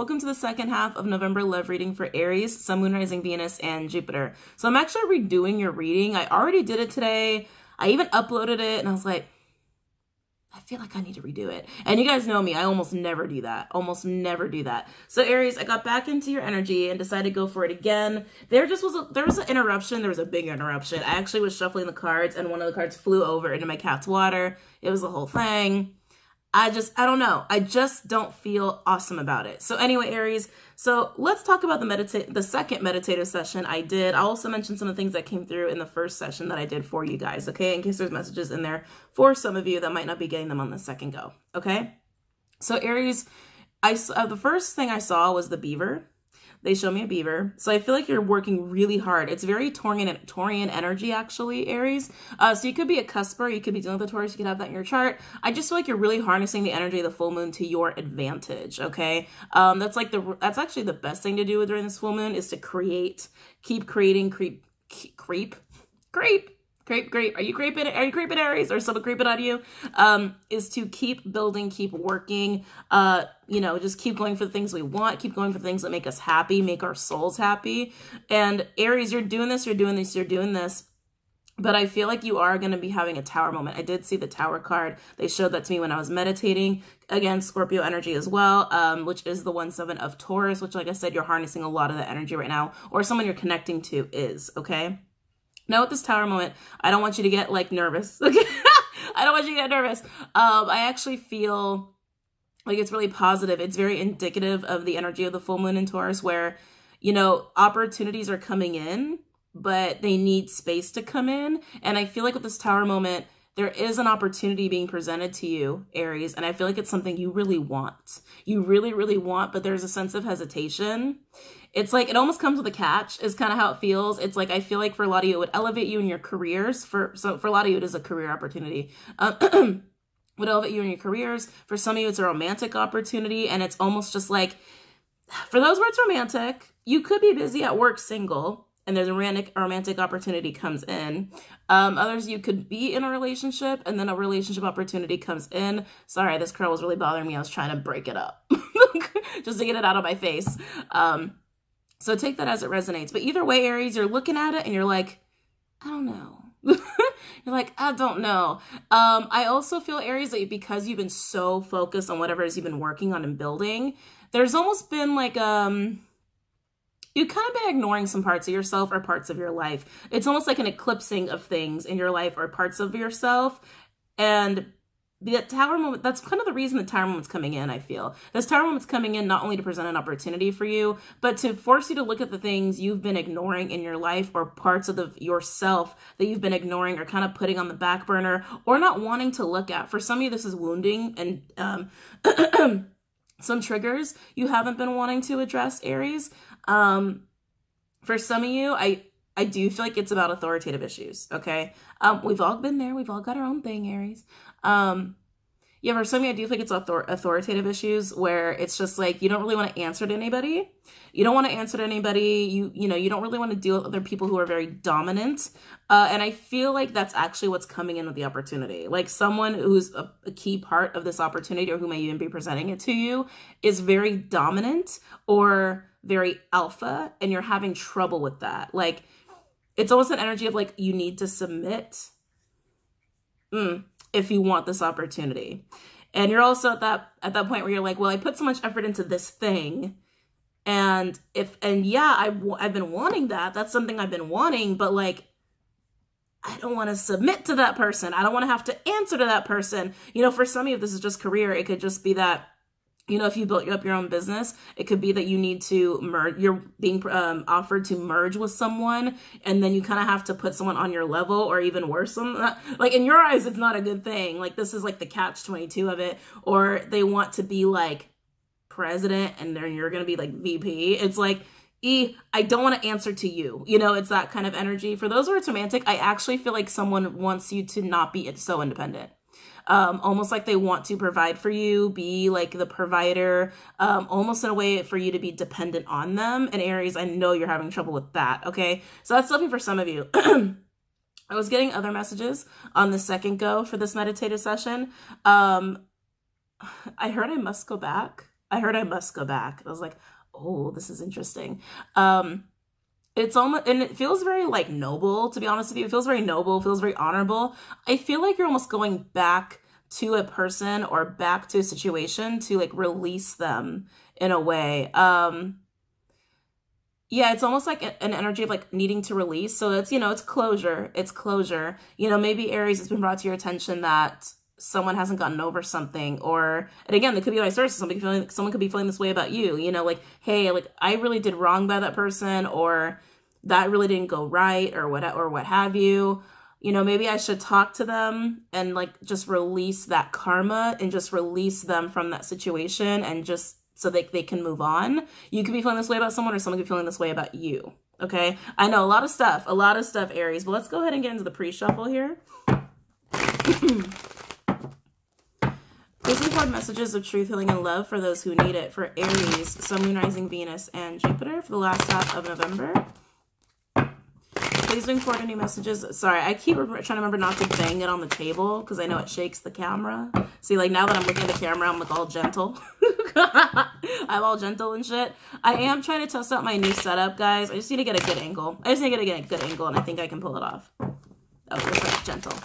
Welcome to the second half of November love reading for Aries, Sun, Moon, Rising, Venus, and Jupiter. So I'm actually redoing your reading. I already did it today. I even uploaded it and I was like, I feel like I need to redo it. And you guys know me, I almost never do that. Almost never do that. So Aries, I got back into your energy and decided to go for it again. There just was a, there was an interruption. There was a big interruption. I actually was shuffling the cards and one of the cards flew over into my cat's water. It was the whole thing. I just, I don't know. I just don't feel awesome about it. So anyway, Aries, so let's talk about the meditate, the second meditative session I did. I'll also mention some of the things that came through in the first session that I did for you guys, okay? In case there's messages in there for some of you that might not be getting them on the second go, okay? So Aries, I, uh, the first thing I saw was the beaver. They show me a beaver. So I feel like you're working really hard. It's very Taurian, Taurian energy, actually, Aries. Uh, so you could be a cusper. You could be dealing with the Taurus. You could have that in your chart. I just feel like you're really harnessing the energy of the full moon to your advantage, okay? Um, that's like the, that's actually the best thing to do with during this full moon is to create, keep creating, creep, creep, creep creep, creep. Are you creeping? Are you creeping Aries or someone creeping on you? Um, is to keep building, keep working, uh, you know, just keep going for the things we want, keep going for things that make us happy, make our souls happy. And Aries, you're doing this, you're doing this, you're doing this. But I feel like you are going to be having a tower moment. I did see the tower card. They showed that to me when I was meditating. Again, Scorpio energy as well, um, which is the 1-7 of Taurus, which, like I said, you're harnessing a lot of the energy right now, or someone you're connecting to is, okay? Now with this tower moment, I don't want you to get like nervous. Okay. I don't want you to get nervous. Um, I actually feel like it's really positive. It's very indicative of the energy of the full moon in Taurus where, you know, opportunities are coming in, but they need space to come in. And I feel like with this tower moment, there is an opportunity being presented to you, Aries, and I feel like it's something you really want. You really, really want, but there's a sense of hesitation. It's like it almost comes with a catch, is kind of how it feels. It's like I feel like for a lot of you, it would elevate you in your careers. For so for a lot of you, it is a career opportunity. Um, would elevate you in your careers. For some of you, it's a romantic opportunity, and it's almost just like for those where it's romantic, you could be busy at work single and there's a romantic, romantic opportunity comes in. Um, others, you could be in a relationship and then a relationship opportunity comes in. Sorry, this curl was really bothering me. I was trying to break it up just to get it out of my face. Um, so take that as it resonates. But either way, Aries, you're looking at it and you're like, I don't know. you're like, I don't know. Um, I also feel, Aries, that because you've been so focused on whatever it is you've been working on and building, there's almost been like, um, you've kind of been ignoring some parts of yourself or parts of your life. It's almost like an eclipsing of things in your life or parts of yourself. And the tower moment, that's kind of the reason the tower moment's coming in, I feel. This tower moment's coming in not only to present an opportunity for you, but to force you to look at the things you've been ignoring in your life or parts of the yourself that you've been ignoring or kind of putting on the back burner or not wanting to look at. For some of you, this is wounding and um, some triggers you haven't been wanting to address, Aries. Um, for some of you, I I do feel like it's about authoritative issues. Okay, um, we've all been there. We've all got our own thing, Aries. Um, yeah, for some of you, I do think it's author- authoritative issues where it's just like you don't really want to answer to anybody. You don't want to answer to anybody. You you know you don't really want to deal with other people who are very dominant. Uh, and I feel like that's actually what's coming in with the opportunity. Like someone who's a, a key part of this opportunity or who may even be presenting it to you is very dominant or very alpha, and you're having trouble with that. Like it's almost an energy of like you need to submit. Mm if you want this opportunity. And you're also at that at that point where you're like, well, I put so much effort into this thing. And if and yeah, I I've been wanting that. That's something I've been wanting, but like I don't want to submit to that person. I don't want to have to answer to that person. You know, for some of you, this is just career, it could just be that you know, if you built up your own business, it could be that you need to merge, you're being um, offered to merge with someone, and then you kind of have to put someone on your level, or even worse, than that. like in your eyes, it's not a good thing. Like this is like the catch 22 of it, or they want to be like president and then you're going to be like VP. It's like, E, I don't want to answer to you. You know, it's that kind of energy. For those who are romantic, I actually feel like someone wants you to not be so independent um, almost like they want to provide for you, be like the provider, um, almost in a way for you to be dependent on them. And Aries, I know you're having trouble with that. Okay. So that's something for some of you. I was getting other messages on the second go for this meditative session. Um, I heard I must go back. I heard I must go back. I was like, oh, this is interesting. Um, it's almost and it feels very like noble to be honest with you it feels very noble feels very honorable i feel like you're almost going back to a person or back to a situation to like release them in a way. Um yeah it's almost like an energy of like needing to release. So it's you know it's closure. It's closure. You know maybe aries has been brought to your attention that someone hasn't gotten over something or and again it could be vice versa. Somebody feeling someone could be feeling this way about you you know like hey like i really did wrong by that person or that really didn't go right or what or what have you you know maybe i should talk to them and like just release that karma and just release them from that situation and just so they, they can move on. You could be feeling this way about someone or someone could be feeling this way about you okay? I know a lot of stuff a lot of stuff aries but let's go ahead and get into the pre-shuffle here. Please record messages of truth, healing, and love for those who need it. For Aries, Sun, Moon, Rising, Venus, and Jupiter for the last half of November. Please bring forward any messages. Sorry, I keep trying to remember not to bang it on the table because I know it shakes the camera. See, like now that I'm looking at the camera, I'm like all gentle. I'm all gentle and shit. I am trying to test out my new setup, guys. I just need to get a good angle. I just need to get a good angle, and I think I can pull it off. Oh, it's like gentle.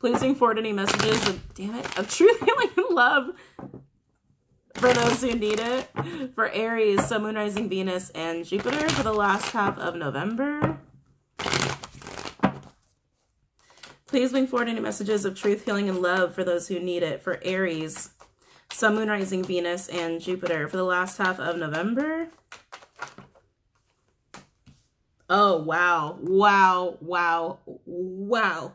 Please bring forward any messages of, damn it, of truth, healing, and love for those who need it. For Aries, Sun, Moon, Rising, Venus, and Jupiter for the last half of November. Please bring forward any messages of truth, healing, and love for those who need it. For Aries, Sun, Moon, Rising, Venus, and Jupiter for the last half of November. Oh, wow. Wow. Wow. Wow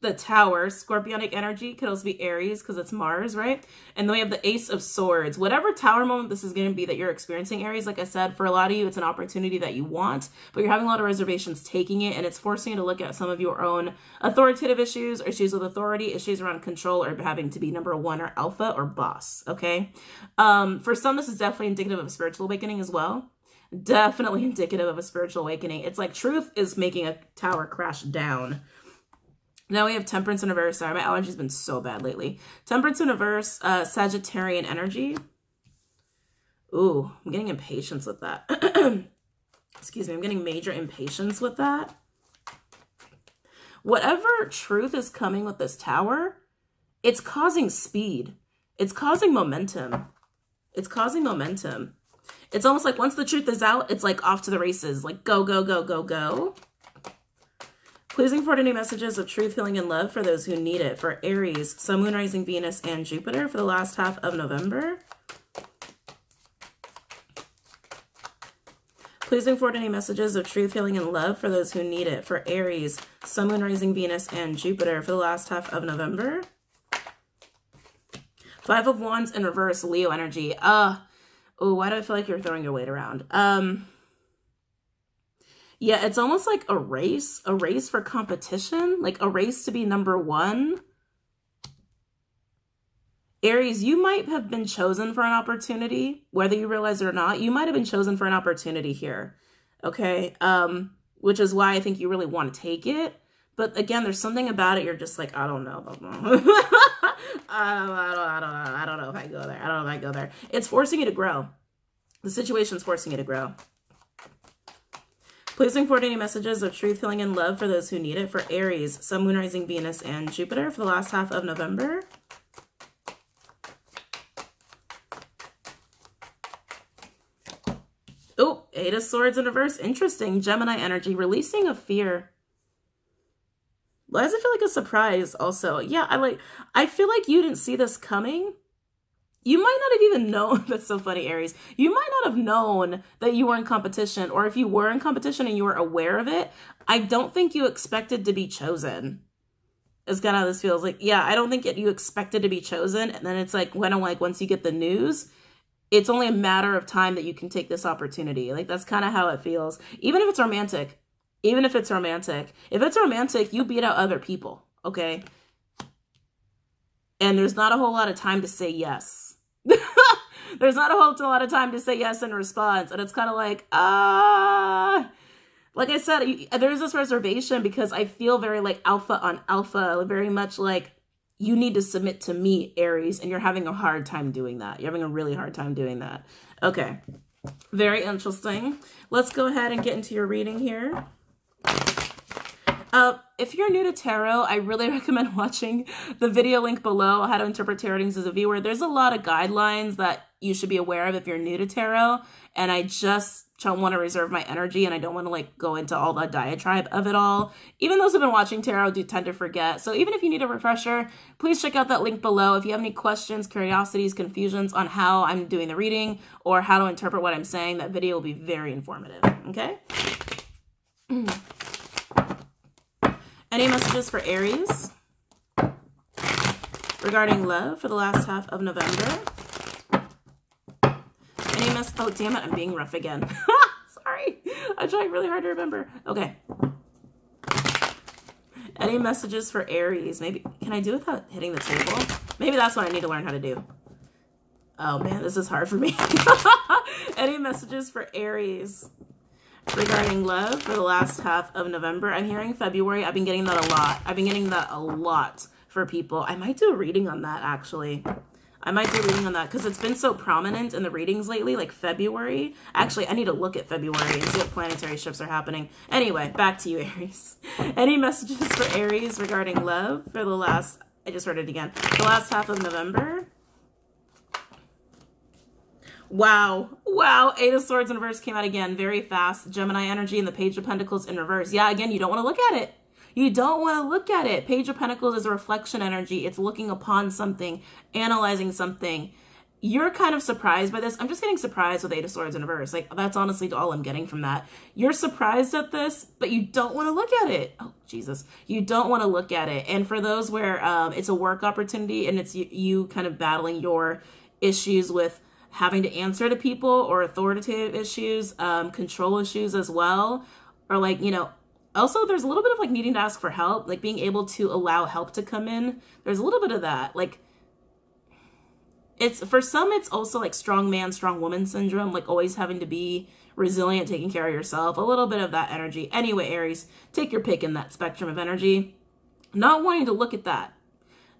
the tower, scorpionic energy could also be Aries because it's Mars, right? And then we have the Ace of Swords. Whatever tower moment this is going to be that you're experiencing, Aries, like I said, for a lot of you, it's an opportunity that you want, but you're having a lot of reservations taking it, and it's forcing you to look at some of your own authoritative issues, issues with authority, issues around control, or having to be number one or alpha or boss, okay? Um, for some, this is definitely indicative of a spiritual awakening as well definitely indicative of a spiritual awakening. It's like truth is making a tower crash down. Now we have Temperance in reverse. Sorry, my allergy's been so bad lately. Temperance in reverse, uh, Sagittarian energy. Ooh, I'm getting impatience with that. Excuse me, I'm getting major impatience with that. Whatever truth is coming with this tower, it's causing speed. It's causing momentum. It's causing momentum. It's almost like once the truth is out, it's like off to the races. Like go, go, go, go, go. Pleasing forward any messages of truth, healing, and love for those who need it. For Aries, Sun, Moon, Rising, Venus, and Jupiter for the last half of November. Pleasing forward any messages of truth, healing, and love for those who need it. For Aries, Sun, Moon, Rising, Venus, and Jupiter for the last half of November. Five of Wands in reverse, Leo energy. Uh, oh, why do I feel like you're throwing your weight around? Um, yeah, it's almost like a race, a race for competition, like a race to be number one. Aries, you might have been chosen for an opportunity, whether you realize it or not. You might have been chosen for an opportunity here, okay? Um, which is why I think you really want to take it. But again, there's something about it. You're just like, I don't know. I don't know. I, don't, I, don't, know. I don't know if I go there. I don't know if I go there. It's forcing you to grow. The situation's forcing you to grow. Please bring forward any messages of truth, healing, and love for those who need it for Aries, Sun, Moon, Rising, Venus, and Jupiter for the last half of November. Oh, Eight of Swords in reverse. Interesting. Gemini energy. Releasing a fear. Why does it feel like a surprise also? Yeah, I like I feel like you didn't see this coming you might not have even known that's so funny aries. You might not have known that you were in competition or if you were in competition and you were aware of it i don't think you expected to be chosen. Is kind of how this feels. Like yeah i don't think it, you expected to be chosen and then it's like when i'm like once you get the news it's only a matter of time that you can take this opportunity. Like that's kind of how it feels. Even if it's romantic even if it's romantic if it's romantic you beat out other people okay? And there's not a whole lot of time to say yes There's not a whole lot of time to say yes in response. And it's kind of like, ah. Uh, like I said, there's this reservation because I feel very like alpha on alpha, very much like you need to submit to me, Aries, and you're having a hard time doing that. You're having a really hard time doing that. Okay. Very interesting. Let's go ahead and get into your reading here. Uh, if you're new to tarot, I really recommend watching the video link below, How to Interpret Tarot Readings as a Viewer. There's a lot of guidelines that you should be aware of if you're new to tarot, and I just don't want to reserve my energy and I don't want to like go into all the diatribe of it all. Even those who've been watching tarot do tend to forget. So even if you need a refresher, please check out that link below. If you have any questions, curiosities, confusions on how I'm doing the reading or how to interpret what I'm saying, that video will be very informative. Okay? Any messages for Aries regarding love for the last half of November? Any mess? Oh, damn it. I'm being rough again. Sorry. I'm trying really hard to remember. Okay. Any messages for Aries? Maybe, can I do without hitting the table? Maybe that's what I need to learn how to do. Oh man, this is hard for me. Any messages for Aries? Regarding love for the last half of November. I'm hearing February. I've been getting that a lot. I've been getting that a lot for people. I might do a reading on that actually. I might do a reading on that because it's been so prominent in the readings lately, like February. Actually, I need to look at February and see what planetary shifts are happening. Anyway, back to you, Aries. Any messages for Aries regarding love for the last, I just heard it again, the last half of November? Wow. Wow. Eight of Swords in reverse came out again very fast. Gemini energy and the Page of Pentacles in reverse. Yeah, again, you don't want to look at it. You don't want to look at it. Page of Pentacles is a reflection energy. It's looking upon something, analyzing something. You're kind of surprised by this. I'm just getting surprised with Eight of Swords in reverse. Like, that's honestly all I'm getting from that. You're surprised at this, but you don't want to look at it. Oh, Jesus. You don't want to look at it. And for those where um, it's a work opportunity and it's you, you kind of battling your issues with having to answer to people or authoritative issues, um, control issues as well, or like, you know, also there's a little bit of like needing to ask for help, like being able to allow help to come in. There's a little bit of that. Like, it's for some, it's also like strong man, strong woman syndrome, like always having to be resilient, taking care of yourself, a little bit of that energy. Anyway, Aries, take your pick in that spectrum of energy. Not wanting to look at that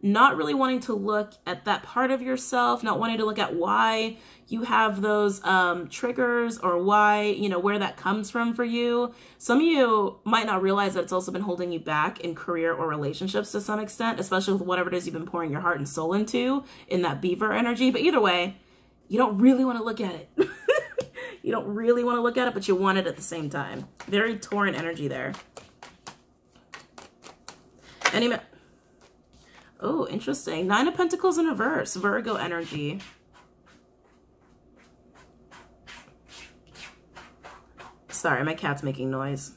not really wanting to look at that part of yourself, not wanting to look at why you have those um, triggers or why, you know, where that comes from for you. Some of you might not realize that it's also been holding you back in career or relationships to some extent, especially with whatever it is you've been pouring your heart and soul into in that beaver energy. But either way, you don't really want to look at it. you don't really want to look at it, but you want it at the same time. Very Taurian energy there. Any Oh, interesting. Nine of Pentacles in reverse. Virgo energy. Sorry, my cat's making noise.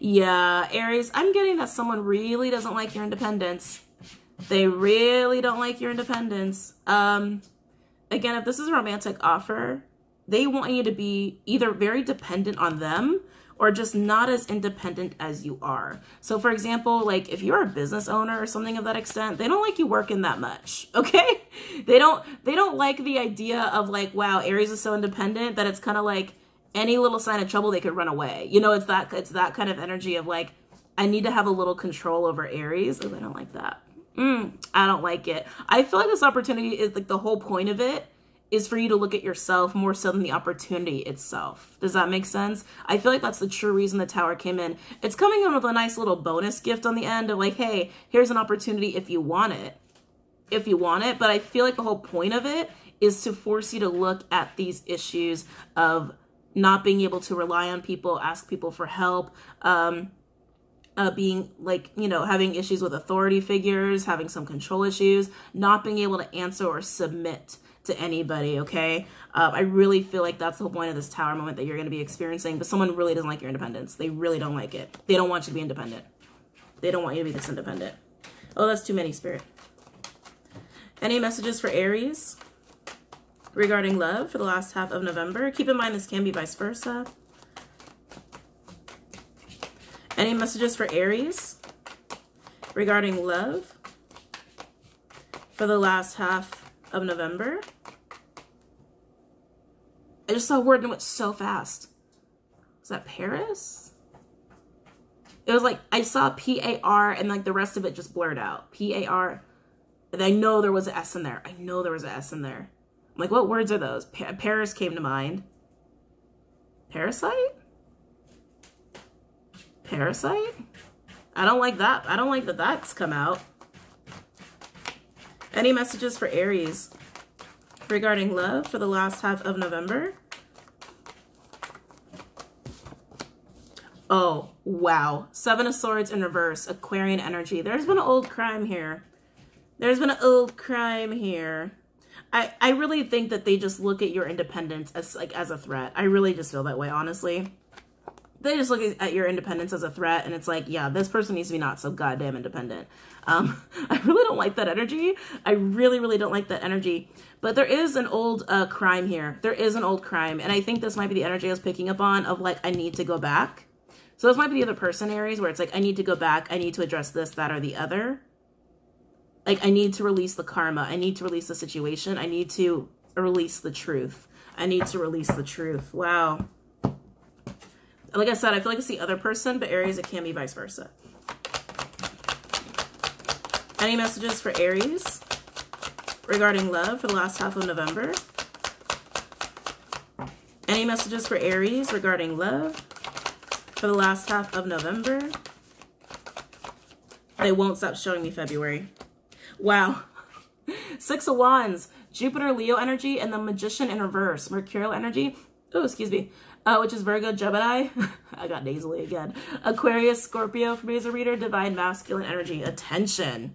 Yeah, Aries, I'm getting that someone really doesn't like your independence. They really don't like your independence. Um, again, if this is a romantic offer, they want you to be either very dependent on them or just not as independent as you are. So for example, like if you're a business owner or something of that extent, they don't like you working that much, okay? They don't they don't like the idea of like, wow, Aries is so independent that it's kind of like any little sign of trouble they could run away. You know, it's that it's that kind of energy of like I need to have a little control over Aries. Oh, they don't like that. Mm, I don't like it. I feel like this opportunity is like the whole point of it is for you to look at yourself more so than the opportunity itself. Does that make sense? I feel like that's the true reason the tower came in. It's coming in with a nice little bonus gift on the end of like, hey, here's an opportunity if you want it. If you want it. But I feel like the whole point of it is to force you to look at these issues of not being able to rely on people, ask people for help, um, uh, being like, you know, having issues with authority figures, having some control issues, not being able to answer or submit to anybody, okay? Uh, I really feel like that's the whole point of this tower moment that you're going to be experiencing, but someone really doesn't like your independence. They really don't like it. They don't want you to be independent. They don't want you to be this independent. Oh, that's too many, Spirit. Any messages for Aries regarding love for the last half of November? Keep in mind this can be vice versa. Any messages for Aries regarding love for the last half of November. I just saw a word and it went so fast. Was that Paris? It was like I saw P A R and like the rest of it just blurred out. P A R. And I know there was an S in there. I know there was an S in there. I'm like, what words are those? Pa Paris came to mind. Parasite? Parasite? I don't like that. I don't like that that's come out. Any messages for Aries regarding love for the last half of November? Oh, wow. Seven of Swords in reverse, Aquarian energy. There's been an old crime here. There's been an old crime here. I, I really think that they just look at your independence as like as a threat. I really just feel that way, honestly. They just look at your independence as a threat and it's like, yeah, this person needs to be not so goddamn independent. Um, I really don't like that energy. I really, really don't like that energy. But there is an old uh, crime here. There is an old crime. And I think this might be the energy I was picking up on of like, I need to go back so this might be the other person Aries where it's like, I need to go back. I need to address this, that, or the other. Like I need to release the karma. I need to release the situation. I need to release the truth. I need to release the truth. Wow. Like I said, I feel like it's the other person, but Aries, it can be vice versa. Any messages for Aries regarding love for the last half of November? Any messages for Aries regarding love for the last half of November. They won't stop showing me February. Wow. Six of Wands, Jupiter, Leo energy, and the Magician in reverse, Mercurial energy. Oh, excuse me. Uh, which is Virgo, Gemini. I got nasally again. Aquarius, Scorpio for me as a reader, Divine Masculine energy. Attention.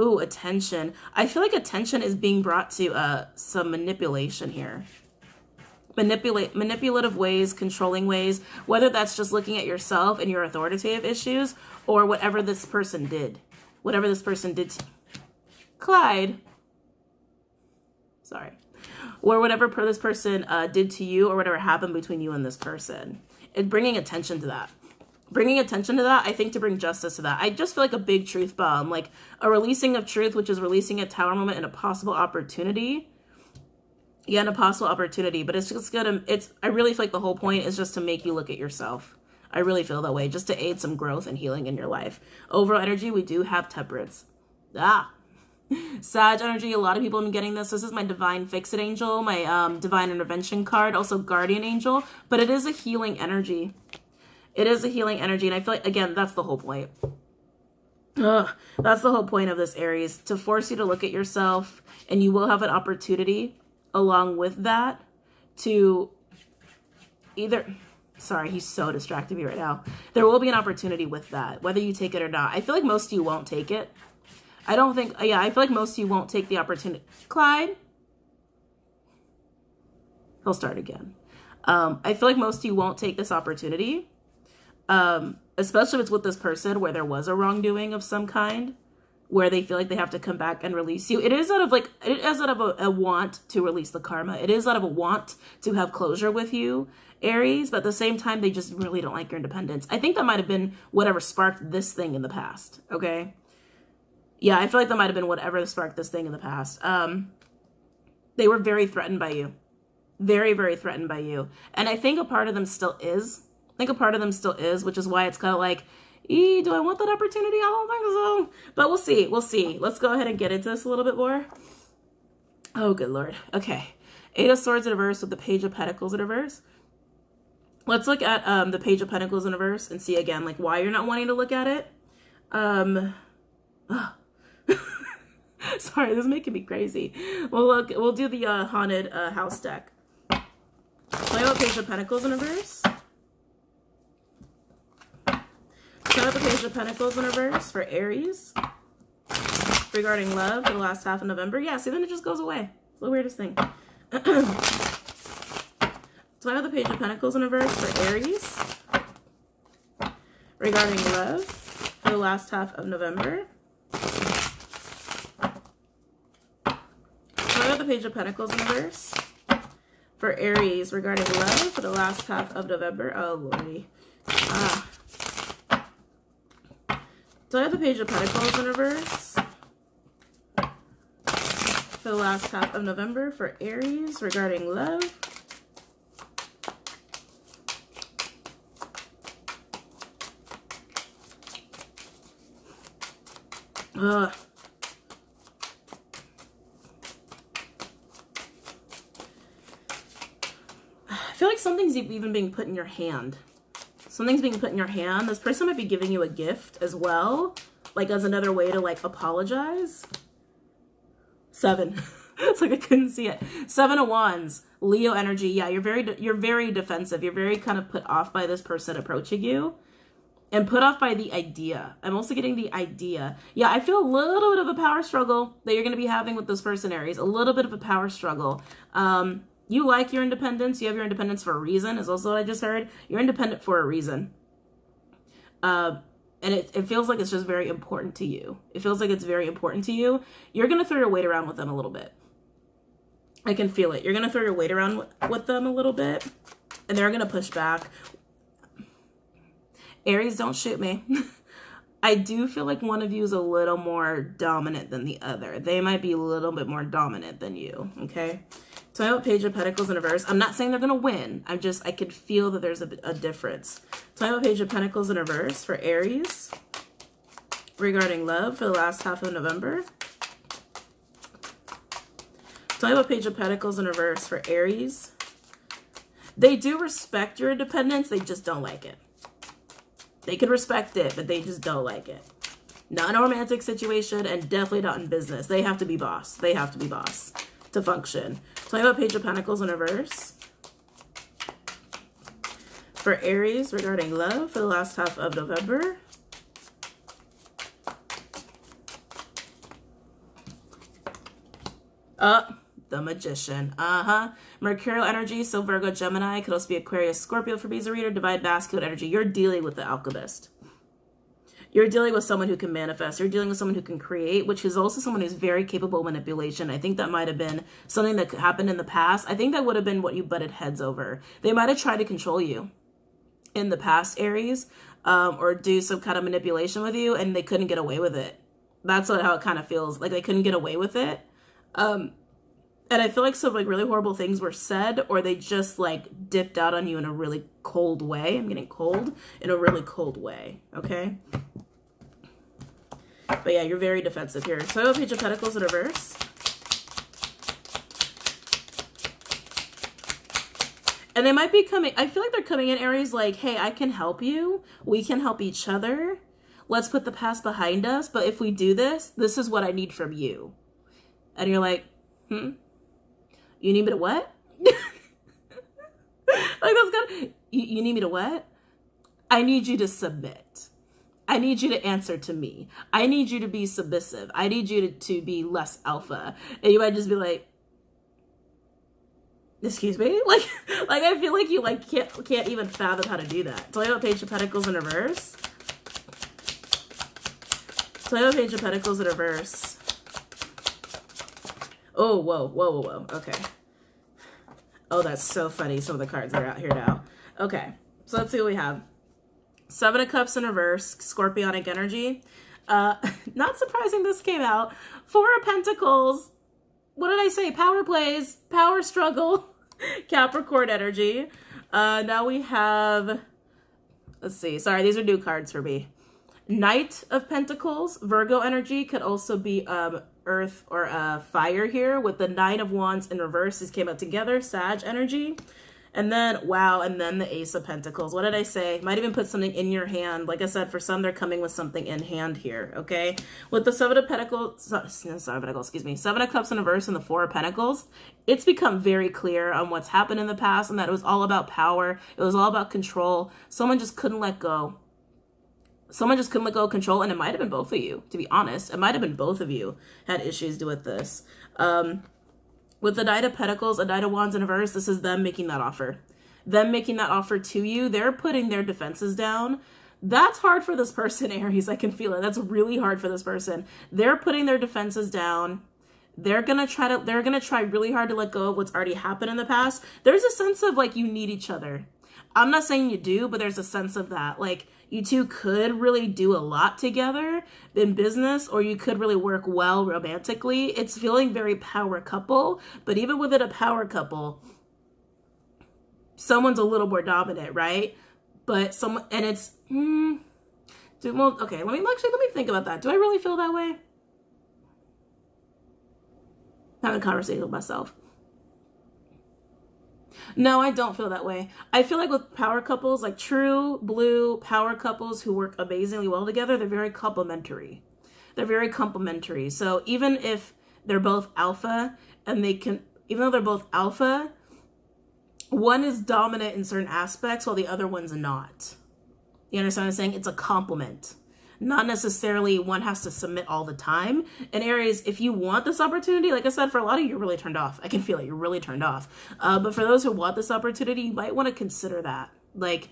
Ooh, attention. I feel like attention is being brought to uh, some manipulation here manipulate manipulative ways, controlling ways, whether that's just looking at yourself and your authoritative issues or whatever this person did. Whatever this person did Clyde. Sorry. Or whatever per this person uh, did to you or whatever happened between you and this person. And bringing attention to that bringing attention to that, I think to bring justice to that. I just feel like a big truth bomb, like a releasing of truth, which is releasing a tower moment and a possible opportunity yeah, a possible opportunity, but it's just gonna, it's, I really feel like the whole point is just to make you look at yourself. I really feel that way, just to aid some growth and healing in your life. Overall energy, we do have temperance. Ah, Sag energy, a lot of people have been getting this. This is my divine fix-it angel, my um, divine intervention card, also guardian angel, but it is a healing energy. It is a healing energy, and I feel like, again, that's the whole point. Ugh, that's the whole point of this Aries, to force you to look at yourself, and you will have an opportunity along with that to either sorry he's so distracted me right now there will be an opportunity with that whether you take it or not i feel like most of you won't take it i don't think yeah i feel like most of you won't take the opportunity clyde he'll start again um, i feel like most of you won't take this opportunity um, especially if it's with this person where there was a wrongdoing of some kind where they feel like they have to come back and release you. It is out of like, it is out of a, a, want to release the karma. It is out of a want to have closure with you, Aries, but at the same time, they just really don't like your independence. I think that might have been whatever sparked this thing in the past, okay? Yeah, I feel like that might have been whatever sparked this thing in the past. Um, they were very threatened by you. Very, very threatened by you. And I think a part of them still is. I think a part of them still is, which is why it's kind of like, E, do I want that opportunity? I don't think so. But we'll see. We'll see. Let's go ahead and get into this a little bit more. Oh, good lord. Okay. Eight of Swords in reverse with the Page of Pentacles in reverse. Let's look at um, the Page of Pentacles in reverse and see again, like, why you're not wanting to look at it. Um, sorry, this is making me crazy. We'll look. We'll do the uh, Haunted uh, House deck. Play out Page of Pentacles in reverse. Set up a Page of Pentacles in reverse for Aries regarding love for the last half of November. Yeah, see, then it just goes away. It's the weirdest thing. so I have the Page of Pentacles in reverse for Aries regarding love for the last half of November. Page of Pentacles in reverse for Aries regarding love for the last half of November. Oh, lordy. Ah. do I have the Page of Pentacles in reverse for the last half of November for Aries regarding love. Ugh. Something's even being put in your hand. Something's being put in your hand. This person might be giving you a gift as well, like as another way to like apologize. Seven. it's like I couldn't see it. Seven of Wands, Leo energy. Yeah, you're very you're very defensive. You're very kind of put off by this person approaching you and put off by the idea. I'm also getting the idea. Yeah, I feel a little bit of a power struggle that you're going to be having with this person, Aries. A little bit of a power struggle. Um, you like your independence. You have your independence for a reason, is also what I just heard. You're independent for a reason. Uh, and it, it feels like it's just very important to you. It feels like it's very important to you. You're going to throw your weight around with them a little bit. I can feel it. You're going to throw your weight around with them a little bit, and they're going to push back. Aries, don't shoot me. I do feel like one of you is a little more dominant than the other. They might be a little bit more dominant than you, okay? So I have Page of Pentacles in reverse. I'm not saying they're going to win. I'm just, I could feel that there's a, a difference. So I have Page of Pentacles in reverse for Aries regarding love for the last half of November. So I have a Page of Pentacles in reverse for Aries. They do respect your independence. They just don't like it. They can respect it, but they just don't like it. Not in a romantic situation and definitely not in business. They have to be boss. They have to be boss to function. So I have a Page of Pentacles in reverse. For Aries regarding love for the last half of November. Uh, the Magician. Uh-huh. Mercurial energy, so Virgo, Gemini, could also be Aquarius, Scorpio for Visa reader, Divine Masculine energy. You're dealing with the alchemist. You're dealing with someone who can manifest. You're dealing with someone who can create, which is also someone who's very capable of manipulation. I think that might have been something that happened in the past. I think that would have been what you butted heads over. They might have tried to control you in the past, Aries, um, or do some kind of manipulation with you, and they couldn't get away with it. That's what, how it kind of feels. Like they couldn't get away with it. Um, and I feel like some like really horrible things were said or they just like dipped out on you in a really cold way. I'm getting cold in a really cold way, okay? But yeah, you're very defensive here. So Page of Pentacles in reverse. And they might be coming, I feel like they're coming in Aries like, hey, I can help you. We can help each other. Let's put the past behind us. But if we do this, this is what I need from you. And you're like, hmm? You need me to what? like that's good. You, you need me to what? I need you to submit. I need you to answer to me. I need you to be submissive. I need you to, to be less alpha. And you might just be like, excuse me? Like, like I feel like you like can't can't even fathom how to do that. So a page of pentacles in reverse. So a page of pentacles in reverse. Oh, whoa, whoa, whoa, whoa. Okay. Oh, that's so funny. Some of the cards are out here now. Okay. So let's see what we have. Seven of Cups in reverse, Scorpionic energy. Uh, not surprising this came out. Four of Pentacles. What did I say? Power plays, power struggle, Capricorn energy. Uh, now we have, let's see. Sorry, these are new cards for me. Knight of Pentacles, Virgo energy could also be um, earth or uh, fire here with the nine of wands in reverse. These came out together, Sag energy. And then, wow, and then the Ace of Pentacles. What did I say? Might even put something in your hand. Like I said, for some, they're coming with something in hand here, okay? With the Seven of Pentacles, sorry, Pentacles, excuse me, Seven of Cups in reverse and the Four of Pentacles, it's become very clear on what's happened in the past and that it was all about power. It was all about control. Someone just couldn't let go someone just couldn't let go of control and it might have been both of you to be honest. It might have been both of you had issues with this. Um with the knight of pentacles a knight of wands in reverse this is them making that offer. Them making that offer to you. They're putting their defenses down. That's hard for this person aries. I can feel it. That's really hard for this person. They're putting their defenses down. They're gonna try to they're gonna try really hard to let go of what's already happened in the past. There's a sense of like you need each other. I'm not saying you do but there's a sense of that. Like you two could really do a lot together in business or you could really work well romantically. It's feeling very power couple, but even within a power couple, someone's a little more dominant, right? But some, and it's, hmm, do, well, okay, let me, actually, let me think about that. Do I really feel that way? Having a conversation with myself. No, I don't feel that way. I feel like with power couples, like true blue power couples who work amazingly well together, they're very complementary. They're very complementary. So even if they're both alpha and they can, even though they're both alpha, one is dominant in certain aspects while the other one's not. You understand what I'm saying? It's a complement. Not necessarily one has to submit all the time. And Aries, if you want this opportunity, like I said, for a lot of you, you're really turned off. I can feel it. You're really turned off. Uh, but for those who want this opportunity, you might want to consider that. Like,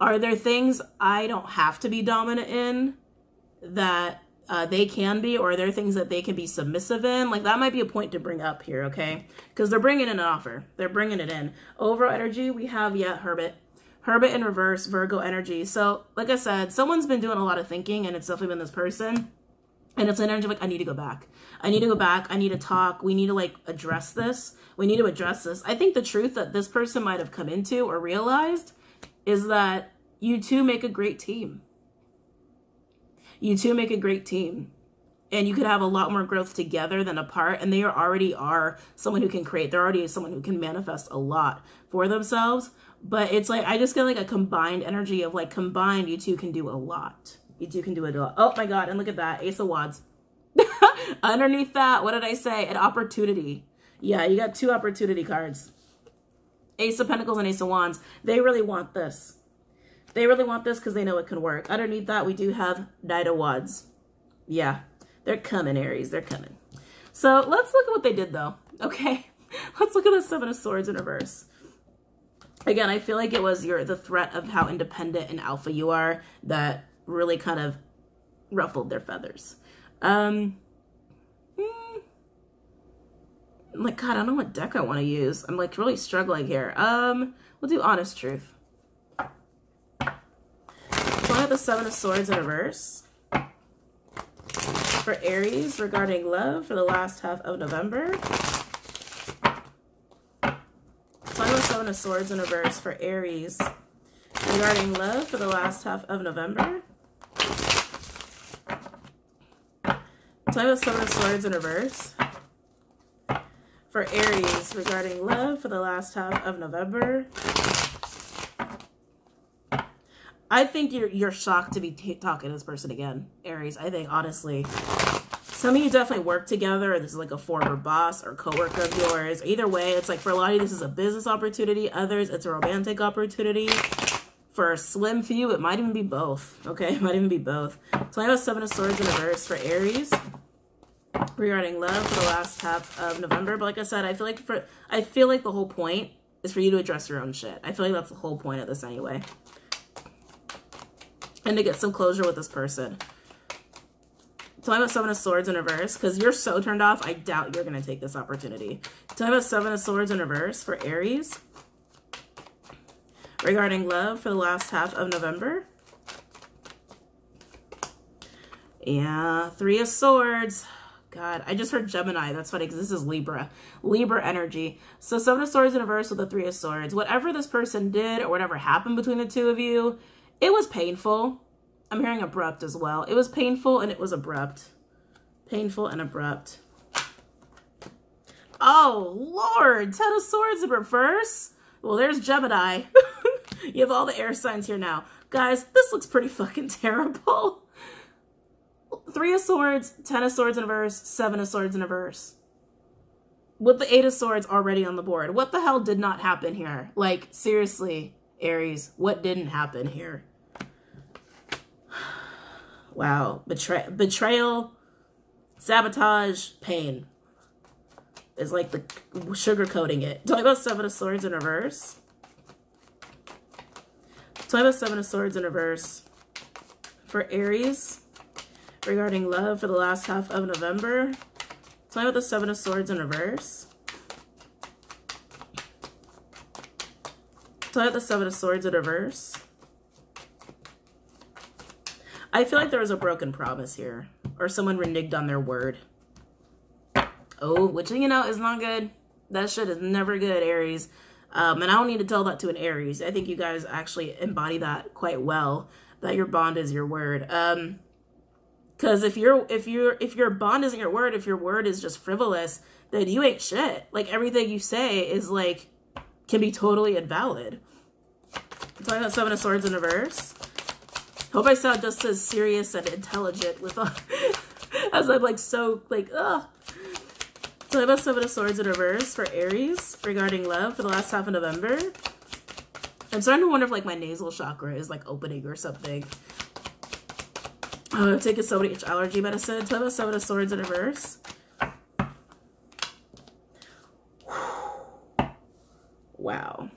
are there things I don't have to be dominant in that uh, they can be, or are there things that they can be submissive in? Like that might be a point to bring up here, okay? Because they're bringing in an offer. They're bringing it in. Overall energy, we have, yeah, Hermit. Hermit in reverse, Virgo energy. So, like I said, someone's been doing a lot of thinking, and it's definitely been this person. And it's an energy like, I need to go back. I need to go back. I need to talk. We need to, like, address this. We need to address this. I think the truth that this person might have come into or realized is that you two make a great team. You two make a great team and you could have a lot more growth together than apart and they already are someone who can create they're already someone who can manifest a lot for themselves but it's like I just get like a combined energy of like combined you two can do a lot. You two can do a lot. Oh my god, and look at that. Ace of Wands. Underneath that, what did I say? An opportunity. Yeah, you got two opportunity cards. Ace of Pentacles and Ace of Wands. They really want this. They really want this because they know it can work. Underneath that, we do have Knight of Wands. Yeah, they're coming, Aries. They're coming. So let's look at what they did, though. Okay, let's look at the Seven of Swords in reverse again, I feel like it was your the threat of how independent and alpha you are that really kind of ruffled their feathers. Um, hmm, like, God, I don't know what deck I want to use. I'm like really struggling here. Um, we'll do Honest Truth. So I have the Seven of Swords in reverse. For Aries regarding love for the last half of November. Seven of Swords in reverse for Aries regarding love for the last half of November. Time of Seven of Swords in reverse for Aries regarding love for the last half of November. I think you're you're shocked to be talking to this person again, Aries. I think honestly, some of you definitely work together, this is like a former boss or coworker of yours. Either way, it's like for a lot of you, this is a business opportunity. Others, it's a romantic opportunity. For a slim few, it might even be both. Okay, it might even be both. So I have a Seven of Swords in reverse for Aries regarding love for the last half of November. But like I said, I feel like for I feel like the whole point is for you to address your own shit. I feel like that's the whole point of this anyway. And to get some closure with this person. Tell me about Seven of Swords in reverse, because you're so turned off, I doubt you're going to take this opportunity. Tell me about Seven of Swords in reverse for Aries. Regarding love for the last half of November. Yeah, Three of Swords. God, I just heard Gemini. That's funny because this is Libra. Libra energy. So Seven of Swords in reverse with the Three of Swords. Whatever this person did or whatever happened between the two of you, it was painful. I'm hearing abrupt as well. It was painful and it was abrupt. Painful and abrupt. Oh, Lord. Ten of Swords in reverse. Well, there's Gemini. you have all the air signs here now. Guys, this looks pretty fucking terrible. Three of Swords, Ten of Swords in reverse, Seven of Swords in reverse. With the Eight of Swords already on the board. What the hell did not happen here? Like, seriously, Aries, what didn't happen here? Wow. Betray betrayal, sabotage, pain. Is like the sugarcoating it. Talk about Seven of Swords in reverse. Talk about Seven of Swords in reverse. For Aries, regarding love for the last half of November. Talk about the Seven of Swords in reverse. Talk about the Seven of Swords in reverse. I feel like there was a broken promise here. Or someone reneged on their word. Oh, which, you know, is not good. That shit is never good, Aries. Um, and I don't need to tell that to an Aries. I think you guys actually embody that quite well. That your bond is your word. Um, Because if you're if you're if your bond isn't your word, if your word is just frivolous, then you ain't shit. Like everything you say is like can be totally invalid. I'm talking about Seven of Swords in reverse. Hope I sound just as serious and intelligent with all, as I'm like so like ugh. So I have a Seven of Swords in reverse for Aries regarding love for the last half of November. I'm starting to wonder if like my nasal chakra is like opening or something. Uh, I've taken so many allergy medicine. So I have a Seven of Swords in reverse. Wow.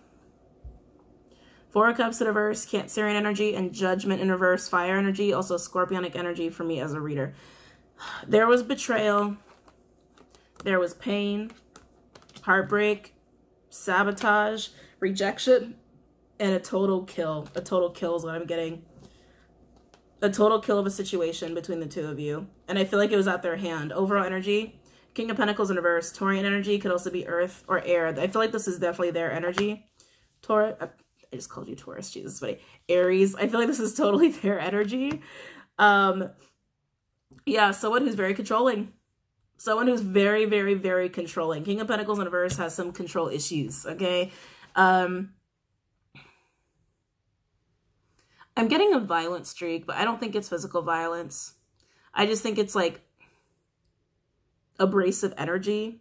Four of Cups in reverse, Cancerian energy, and Judgment in reverse, fire energy, also Scorpionic energy for me as a reader. There was betrayal. There was pain, heartbreak, sabotage, rejection, and a total kill. A total kill is what I'm getting. A total kill of a situation between the two of you. And I feel like it was at their hand. Overall energy, King of Pentacles in reverse. Taurian energy could also be earth or air. I feel like this is definitely their energy. Taurus, uh, I just called you Taurus. Jesus, funny. Aries. I feel like this is totally their energy. Um, yeah, someone who's very controlling. Someone who's very, very, very controlling. King of Pentacles in reverse has some control issues, okay? Um, I'm getting a violent streak, but I don't think it's physical violence. I just think it's like abrasive energy,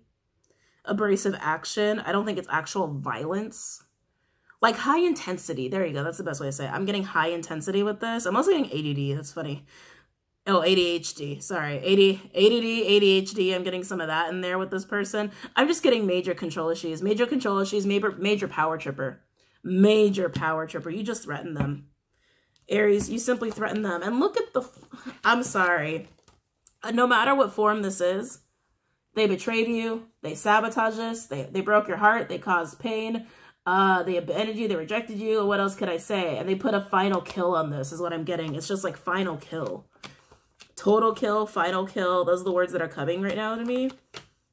abrasive action. I don't think it's actual violence like high intensity. There you go. That's the best way to say it. I'm getting high intensity with this. I'm also getting ADD. That's funny. Oh, ADHD. Sorry. AD, ADD, ADHD. I'm getting some of that in there with this person. I'm just getting major control issues. Major control issues. Major, major power tripper. Major power tripper. You just threaten them. Aries, you simply threaten them. And look at the... I'm sorry. Uh, no matter what form this is, they betrayed you. They sabotaged us. They, they broke your heart. They caused pain uh, they abandoned you, they rejected you, what else could I say? And they put a final kill on this is what I'm getting. It's just like final kill. Total kill, final kill. Those are the words that are coming right now to me.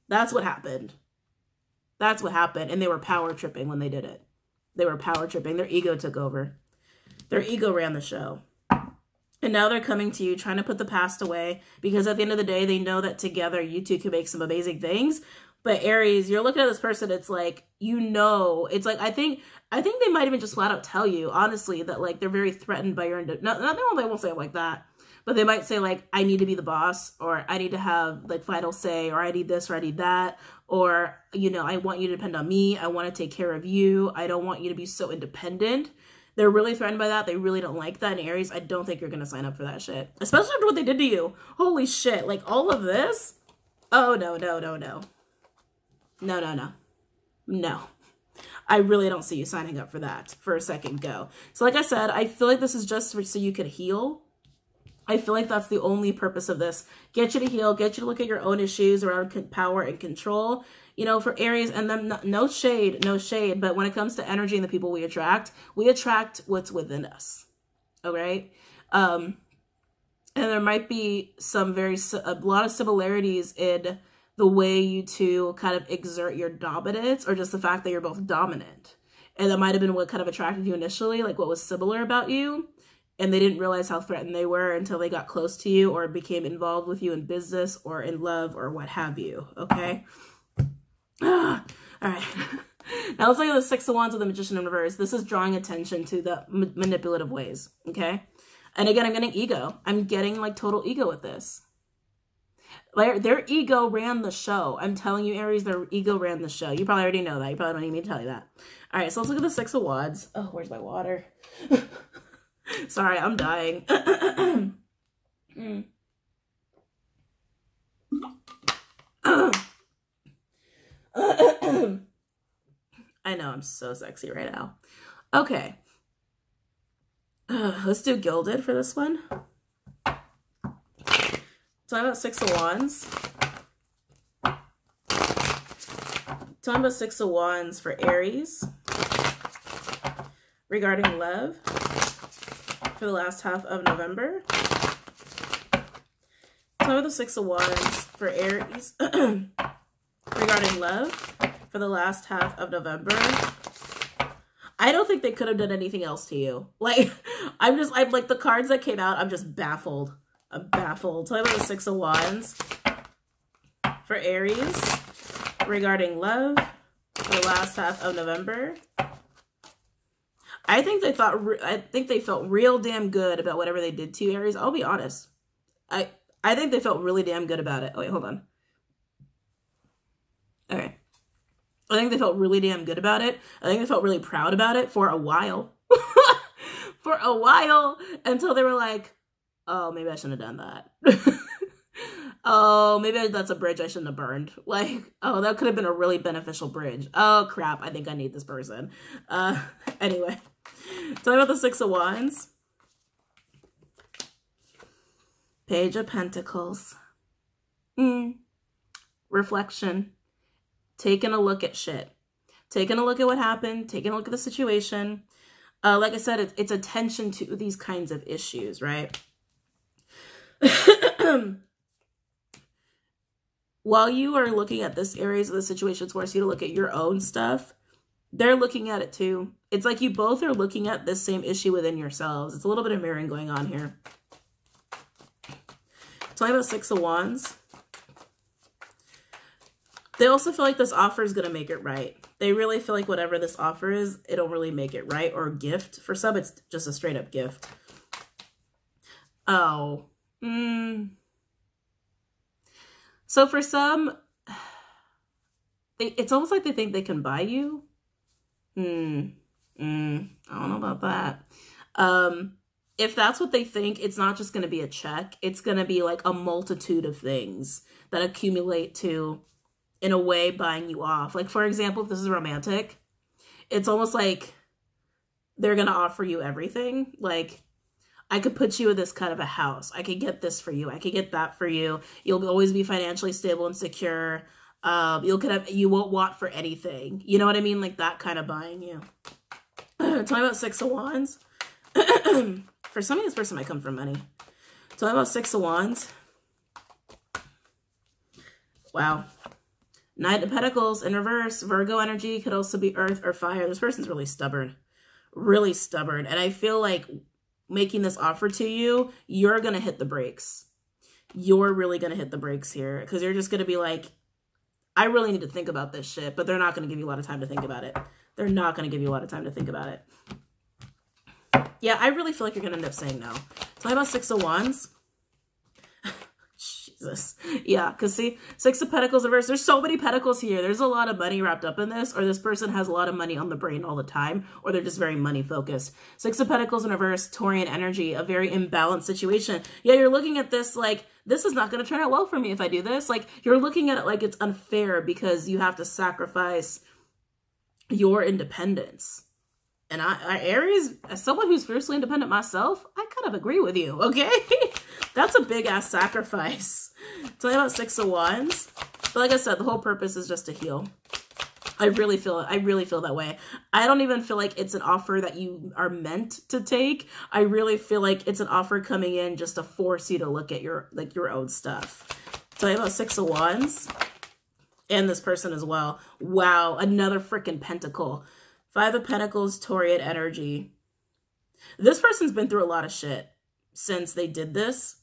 That's what happened. That's what happened. And they were power tripping when they did it. They were power tripping. Their ego took over. Their ego ran the show. And now they're coming to you trying to put the past away because at the end of the day, they know that together you two can make some amazing things. But Aries, you're looking at this person, it's like, you know, it's like, I think, I think they might even just flat out tell you, honestly, that like they're very threatened by your, not, not they won't say it like that, but they might say like, I need to be the boss, or I need to have like final say, or I need this, or I need that, or, you know, I want you to depend on me. I want to take care of you. I don't want you to be so independent. They're really threatened by that. They really don't like that. And Aries, I don't think you're going to sign up for that shit. Especially after what they did to you. Holy shit. Like all of this? Oh, no, no, no, no. No, no, no. No. I really don't see you signing up for that for a second go. So like I said, I feel like this is just so you could heal. I feel like that's the only purpose of this. Get you to heal, get you to look at your own issues around power and control, you know, for Aries. And then no shade, no shade. But when it comes to energy and the people we attract, we attract what's within us. All right. Um, and there might be some very, a lot of similarities in the way you two kind of exert your dominance or just the fact that you're both dominant. And that might have been what kind of attracted you initially, like what was similar about you. And they didn't realize how threatened they were until they got close to you or became involved with you in business or in love or what have you. Okay. all right. now let's look at the Six of Wands with the Magician in reverse. This is drawing attention to the ma manipulative ways. Okay. And again, I'm getting ego. I'm getting like total ego with this. Their, their ego ran the show. I'm telling you, Aries, their ego ran the show. You probably already know that. You probably don't need me to tell you that. All right, so let's look at the Six of Wands. Oh, where's my water? Sorry, I'm dying. I know, I'm so sexy right now. Okay. Uh, let's do Gilded for this one. Talking about Six of Wands. Talking about Six of Wands for Aries. Regarding love for the last half of November. Talking about the Six of Wands for Aries. regarding love for the last half of November. I don't think they could have done anything else to you. Like, I'm just, I'm like, the cards that came out, I'm just baffled I'm baffled. Me about the Six of Wands for Aries regarding love for the last half of November. I think they thought I think they felt real damn good about whatever they did to Aries. I'll be honest. I I think they felt really damn good about it. Oh wait, hold on. Okay. I think they felt really damn good about it. I think they felt really proud about it for a while. for a while until they were like, oh, maybe I shouldn't have done that. oh, maybe that's a bridge I shouldn't have burned. Like, oh, that could have been a really beneficial bridge. Oh, crap. I think I need this person. Uh, anyway, me about the Six of Wands. Page of Pentacles. Mm. Reflection. Taking a look at shit. Taking a look at what happened. Taking a look at the situation. Uh, like I said, it's, it's attention to these kinds of issues, right? While you are looking at this areas of the situation towards you to look at your own stuff, they're looking at it too. It's like you both are looking at this same issue within yourselves. It's a little bit of mirroring going on here. Talking about Six of Wands. They also feel like this offer is going to make it right. They really feel like whatever this offer is, it'll really make it right or gift. For some, it's just a straight up gift. Oh. Mm. So for some, they, it's almost like they think they can buy you. Hmm. Mm, I don't know about that. Um, if that's what they think, it's not just going to be a check. It's going to be like a multitude of things that accumulate to in a way buying you off. Like for example, if this is romantic, it's almost like they're going to offer you everything. Like I could put you in this kind of a house. I could get this for you. I could get that for you. You'll always be financially stable and secure. Um, you'll could have you won't want for anything. You know what I mean? Like that kind of buying you. Talking about six of wands. for some of this person might come from money. Talking about six of wands. Wow. Knight of Pentacles in reverse. Virgo energy could also be earth or fire. This person's really stubborn. Really stubborn. And I feel like making this offer to you, you're going to hit the brakes. You're really going to hit the brakes here because you're just going to be like, I really need to think about this shit, but they're not going to give you a lot of time to think about it. They're not going to give you a lot of time to think about it. Yeah, I really feel like you're going to end up saying no. Talk about Six of Wands. Jesus. Yeah, because see, Six of Pentacles reverse. There's so many Pentacles here. There's a lot of money wrapped up in this, or this person has a lot of money on the brain all the time, or they're just very money focused. Six of Pentacles in reverse, Taurian energy, a very imbalanced situation. Yeah, you're looking at this like, this is not going to turn out well for me if I do this. Like, you're looking at it like it's unfair because you have to sacrifice your independence. And I, I Aries, as someone who's fiercely independent myself, I kind of agree with you, okay? That's a big ass sacrifice. Tell you about Six of Wands. But like I said, the whole purpose is just to heal. I really feel I really feel that way. I don't even feel like it's an offer that you are meant to take. I really feel like it's an offer coming in just to force you to look at your like your own stuff. Tell you about Six of Wands and this person as well. Wow, another freaking pentacle. Five of Pentacles, Taurian energy. This person's been through a lot of shit since they did this.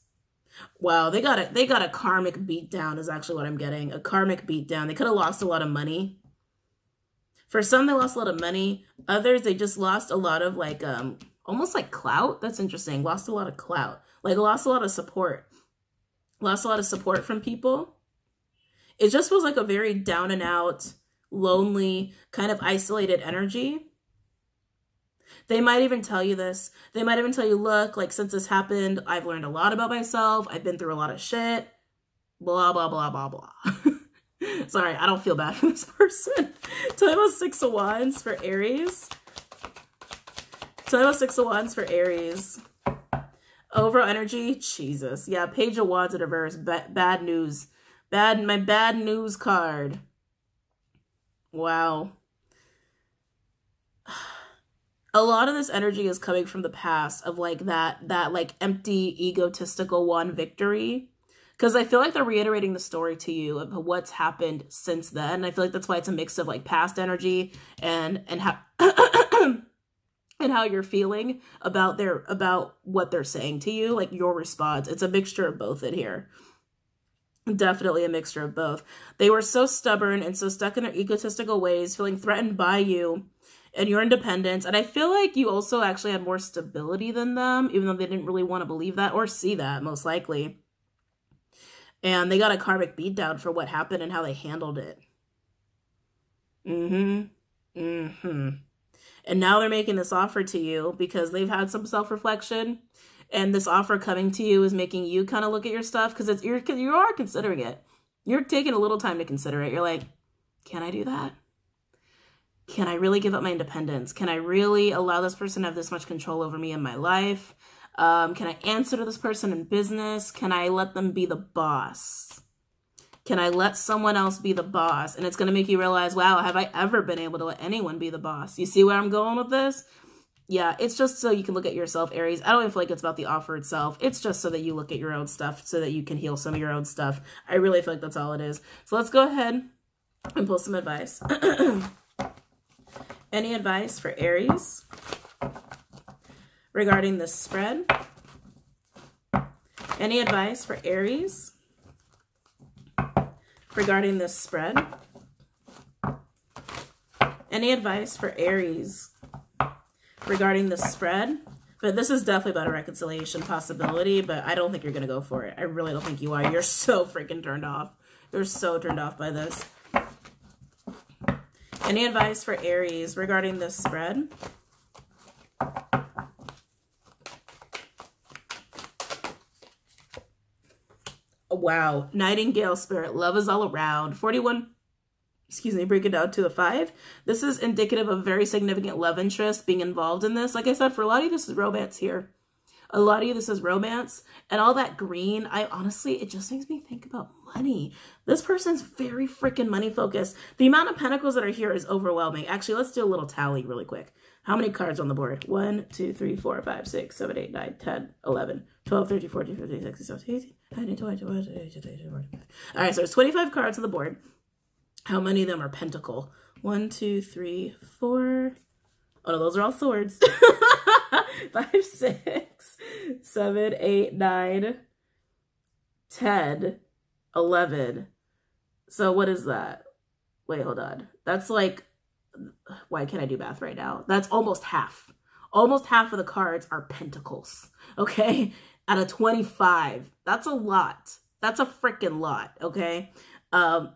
Wow, they got a they got a karmic beatdown is actually what I'm getting. A karmic beatdown. They could have lost a lot of money. For some, they lost a lot of money. Others, they just lost a lot of like um almost like clout. That's interesting. Lost a lot of clout. Like lost a lot of support. Lost a lot of support from people. It just was like a very down and out lonely, kind of isolated energy. They might even tell you this. They might even tell you, look, like since this happened, I've learned a lot about myself. I've been through a lot of shit. Blah, blah, blah, blah, blah. Sorry, I don't feel bad for this person. Tell about Six of Wands for Aries. Tell about Six of Wands for Aries. Overall energy, Jesus. Yeah, Page of Wands in reverse. Ba bad news. Bad, my bad news card. Wow. A lot of this energy is coming from the past of like that that like empty egotistical one victory because I feel like they're reiterating the story to you of what's happened since then. I feel like that's why it's a mix of like past energy and and how and how you're feeling about their about what they're saying to you, like your response. It's a mixture of both in here. Definitely a mixture of both. They were so stubborn and so stuck in their egotistical ways, feeling threatened by you and your independence. And I feel like you also actually had more stability than them, even though they didn't really want to believe that or see that, most likely. And they got a karmic beatdown for what happened and how they handled it. Mm-hmm. Mm-hmm. And now they're making this offer to you because they've had some self-reflection and this offer coming to you is making you kind of look at your stuff because it's you're you are considering it. You're taking a little time to consider it. You're like, can I do that? Can I really give up my independence? Can I really allow this person to have this much control over me in my life? Um, can I answer to this person in business? Can I let them be the boss? Can I let someone else be the boss? And it's going to make you realize, wow, have I ever been able to let anyone be the boss? You see where I'm going with this? Yeah, it's just so you can look at yourself, Aries. I don't even feel like it's about the offer itself. It's just so that you look at your own stuff, so that you can heal some of your own stuff. I really feel like that's all it is. So let's go ahead and pull some advice. Any advice for Aries regarding this spread? Any advice for Aries regarding this spread? Any advice for Aries regarding the spread. But this is definitely about a reconciliation possibility, but I don't think you're going to go for it. I really don't think you are. You're so freaking turned off. You're so turned off by this. Any advice for Aries regarding this spread? Wow. Nightingale spirit. Love is all around. 41 excuse me, break it down to a five. This is indicative of very significant love interest being involved in this. Like I said, for a lot of you, this is romance here. A lot of you, this is romance. And all that green, I honestly, it just makes me think about money. This person's very freaking money focused. The amount of pentacles that are here is overwhelming. Actually, let's do a little tally really quick. How many cards on the board? 1, 2, 3, 4, 5, 6, 7, 8, 9, 10, 11, 12, 13, 14, 15, 16, 17, 18, 19, 20, 21, 22, 23, 24. 25. All right, so there's 25 cards on the board. How many of them are pentacle? One, two, three, four. Oh no, those are all swords. Five, six, seven, eight, nine, ten, eleven. So what is that? Wait, hold on. That's like, why can't I do math right now? That's almost half. Almost half of the cards are pentacles. Okay, out of 25. That's a lot. That's a freaking lot. Okay. Um,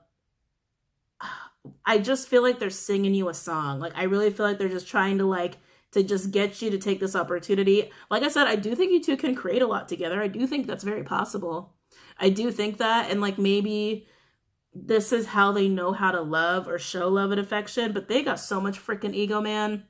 I just feel like they're singing you a song. Like I really feel like they're just trying to like to just get you to take this opportunity. Like I said, I do think you two can create a lot together. I do think that's very possible. I do think that and like maybe this is how they know how to love or show love and affection, but they got so much freaking ego, man.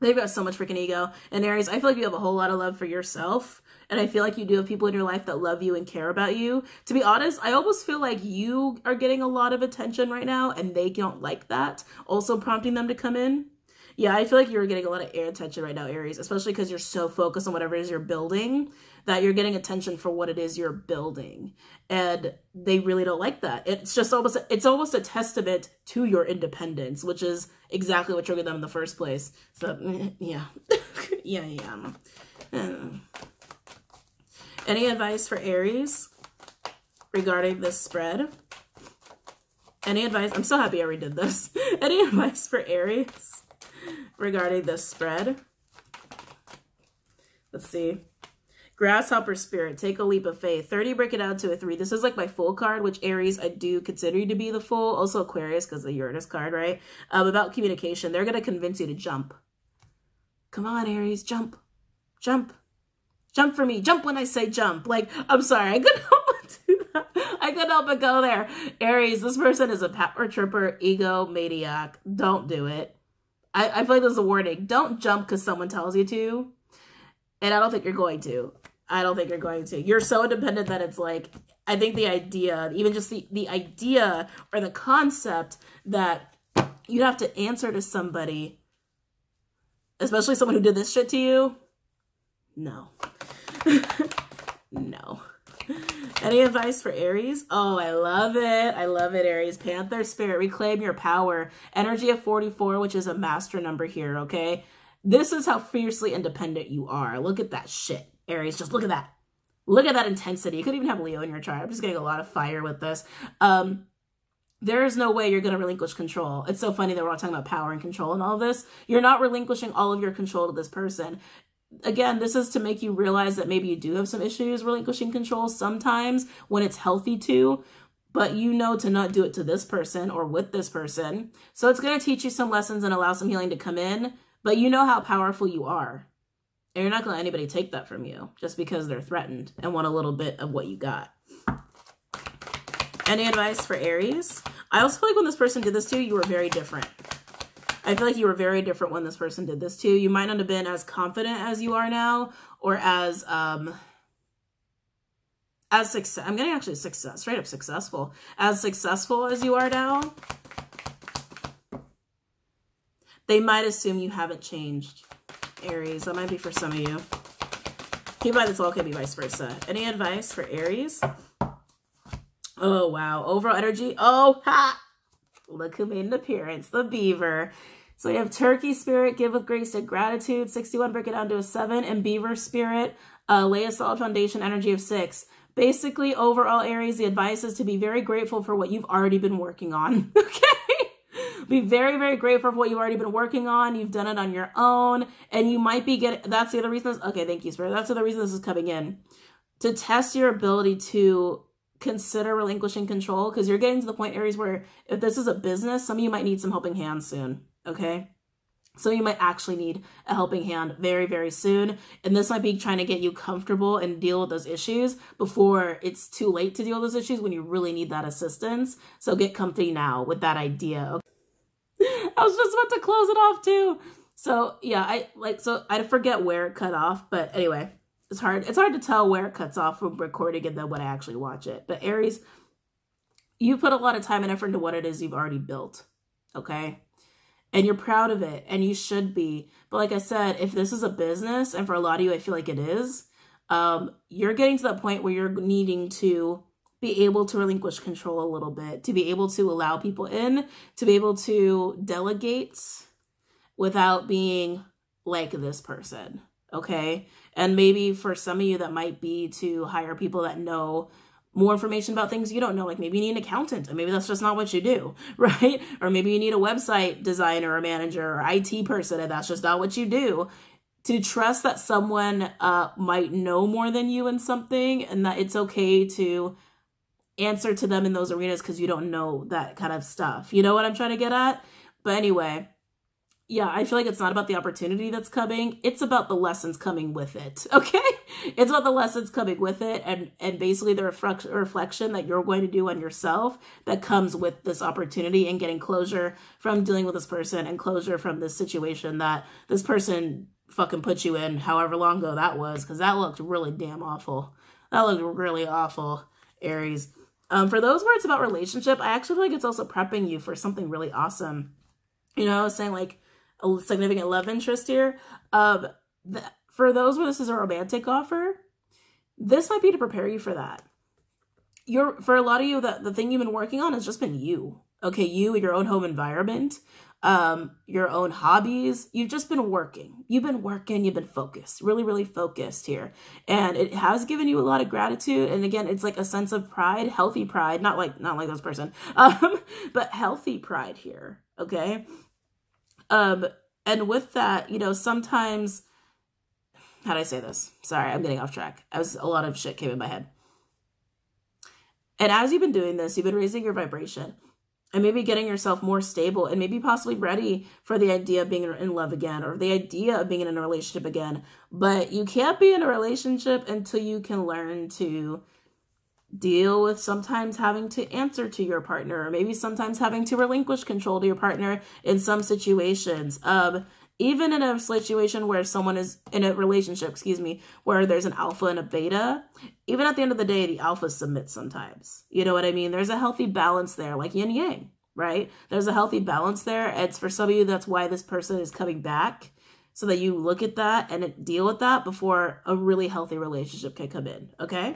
They've got so much freaking ego. And Aries, I feel like you have a whole lot of love for yourself. And I feel like you do have people in your life that love you and care about you. To be honest, I almost feel like you are getting a lot of attention right now and they don't like that. Also prompting them to come in. Yeah, I feel like you're getting a lot of air attention right now, Aries, especially because you're so focused on whatever it is you're building that you're getting attention for what it is you're building. And they really don't like that. It's just almost it's almost a testament to your independence, which is exactly what triggered them in the first place. So yeah. yeah, yeah. Any advice for Aries regarding this spread? Any advice? I'm so happy I redid this. Any advice for Aries regarding this spread? Let's see. Grasshopper Spirit, take a leap of faith. 30, break it out to a 3. This is like my full card, which Aries, I do consider you to be the full. Also Aquarius, because the Uranus card, right? Um, about communication. They're going to convince you to jump. Come on, Aries, jump. Jump. Jump for me. Jump when I say jump. Like, I'm sorry, I couldn't help but do that. I couldn't help but go there. Aries, this person is a power tripper, ego maniac. Don't do it. I, I feel like there's a warning. Don't jump because someone tells you to. And I don't think you're going to. I don't think you're going to. You're so independent that it's like, I think the idea, even just the, the idea or the concept that you'd have to answer to somebody, especially someone who did this shit to you, no. no. Any advice for Aries? Oh, I love it. I love it, Aries. Panther Spirit, reclaim your power. Energy of 44, which is a master number here, okay? This is how fiercely independent you are. Look at that shit, Aries. Just look at that. Look at that intensity. You could even have Leo in your chart. I'm just getting a lot of fire with this. Um, there is no way you're going to relinquish control. It's so funny that we're all talking about power and control and all this. You're not relinquishing all of your control to this person. Again, this is to make you realize that maybe you do have some issues relinquishing control sometimes when it's healthy to, but you know to not do it to this person or with this person. So it's going to teach you some lessons and allow some healing to come in, but you know how powerful you are. And you're not going to let anybody take that from you just because they're threatened and want a little bit of what you got. Any advice for Aries? I also feel like when this person did this to you, you were very different. I feel like you were very different when this person did this to you. Might not have been as confident as you are now or as, um, as success. I'm getting actually success, straight up successful. As successful as you are now, they might assume you haven't changed. Aries, that might be for some of you. Keep mind this all could be vice versa. Any advice for Aries? Oh, wow. Overall energy. Oh, ha! Look who made an appearance. The beaver. So we have turkey spirit, give with grace and gratitude. 61, break it down to a 7. And beaver spirit, uh, lay a solid foundation, energy of 6. Basically, overall, Aries, the advice is to be very grateful for what you've already been working on. okay? Be very, very grateful for what you've already been working on. You've done it on your own. And you might be getting, that's the other reason, this, okay, thank you, Spirit. That's the other reason this is coming in. To test your ability to consider relinquishing control because you're getting to the point, Aries, where if this is a business, some of you might need some helping hands soon, okay? So you might actually need a helping hand very, very soon. And this might be trying to get you comfortable and deal with those issues before it's too late to deal with those issues when you really need that assistance. So get comfy now with that idea. Okay? I was just about to close it off too. So yeah, I like, so I forget where it cut off, but anyway, it's hard. It's hard to tell where it cuts off from recording and then when I actually watch it. But Aries, you put a lot of time and effort into what it is you've already built. Okay. And you're proud of it and you should be. But like I said, if this is a business, and for a lot of you, I feel like it is, um, you're getting to that point where you're needing to be able to relinquish control a little bit, to be able to allow people in, to be able to delegate without being like this person. Okay. And maybe for some of you, that might be to hire people that know more information about things you don't know. Like maybe you need an accountant, and maybe that's just not what you do, right? Or maybe you need a website designer or manager or IT person, and that's just not what you do. To trust that someone uh, might know more than you in something, and that it's okay to answer to them in those arenas because you don't know that kind of stuff. You know what I'm trying to get at? But anyway, yeah, I feel like it's not about the opportunity that's coming. It's about the lessons coming with it. Okay? It's about the lessons coming with it and and basically the reflect, reflection that you're going to do on yourself that comes with this opportunity and getting closure from dealing with this person and closure from this situation that this person fucking put you in however long ago that was cuz that looked really damn awful. That looked really awful, Aries. Um, for those words about relationship, I actually feel like it's also prepping you for something really awesome. You know, saying like a significant love interest here. Um, the, for those where this is a romantic offer, this might be to prepare you for that. You're for a lot of you, the, the thing you've been working on has just been you. Okay, you, your own home environment, um, your own hobbies. You've just been working. You've been working, you've been focused, really, really focused here. And it has given you a lot of gratitude. And again, it's like a sense of pride, healthy pride, not like not like this person, um, but healthy pride here. Okay. Um, and with that, you know, sometimes, how do I say this? Sorry, I'm getting off track. I was a lot of shit came in my head. And as you've been doing this, you've been raising your vibration and maybe getting yourself more stable and maybe possibly ready for the idea of being in love again or the idea of being in a relationship again. But you can't be in a relationship until you can learn to deal with sometimes having to answer to your partner or maybe sometimes having to relinquish control to your partner in some situations. Um even in a situation where someone is in a relationship excuse me where there's an alpha and a beta even at the end of the day the alpha submits sometimes. You know what i mean? There's a healthy balance there like yin yang right? There's a healthy balance there. It's for some of you that's why this person is coming back so that you look at that and deal with that before a really healthy relationship can come in okay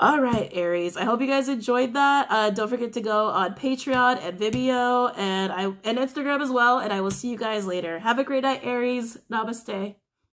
All right, Aries. I hope you guys enjoyed that. Uh, don't forget to go on Patreon and Vimeo and I and Instagram as well. And I will see you guys later. Have a great night, Aries. Namaste.